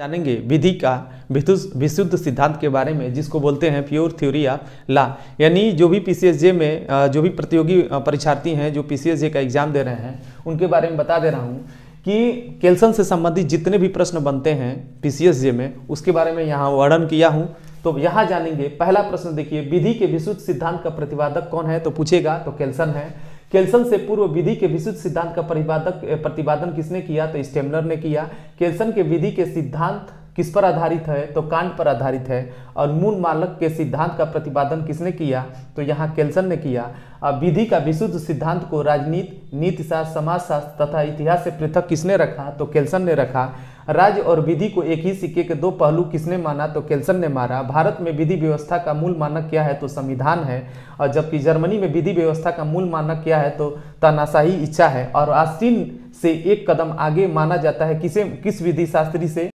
जानेंगे विधि का विशुद्ध सिद्धांत के बारे में, जिसको बोलते हैं प्योर थ्योरी ऑफ़ ला यानी जो भी पीसीएसजे में जो भी प्रतियोगी परीक्षार्थी हैं, जो पीसीएसजे का एग्ज़ाम दे रहे हैं, उनके बारे में बता दे रहा हूँ कि केल्सन से संबंधित जितने भी प्रश्न बनते हैं पीसीएसजे में, उसके बारे में यहाँ वर्णन किया हूँ। तो यहाँ जानेंगे, पहला प्रश्न देखिए, विधि के विशुद्ध सिद्धांत का प्रतिपादक कौन है? तो पूछेगा तो कैल्सन है। केल्सन से पूर्व विधि के विशुद्ध सिद्धांत का प्रतिपादक प्रतिपादन किसने किया? तो स्टेमलर ने किया। केल्सन के विधि के सिद्धांत किस पर आधारित है? तो कांट पर आधारित है। और मूल मालक के सिद्धांत का प्रतिपादन किसने किया? तो यहाँ केल्सन ने किया। अब विधि का विशुद्ध सिद्धांत को राजनीति, नीतिशास्त्र, समाजशास्त्र तथा इतिहास से पृथक किसने रखा? तो केल्सन ने रखा। राज्य और विधि को एक ही सिक्के के दो पहलू किसने माना? तो केल्सन ने मारा। भारत में विधि व्यवस्था का मूल मानक क्या है? तो संविधान है। और जबकि जर्मनी में विधि व्यवस्था का मूल मानक क्या है? तो तानाशाही इच्छा है। और आस्तीन से एक कदम आगे माना जाता है। किसे? किस विधि शास्त्री से?